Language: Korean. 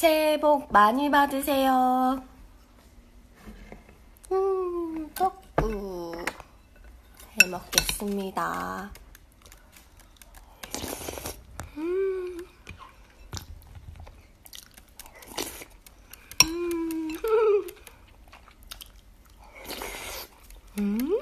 새해 복 많이 받으세요. 음, 떡국 해 먹겠습니다. 음. 음. 음.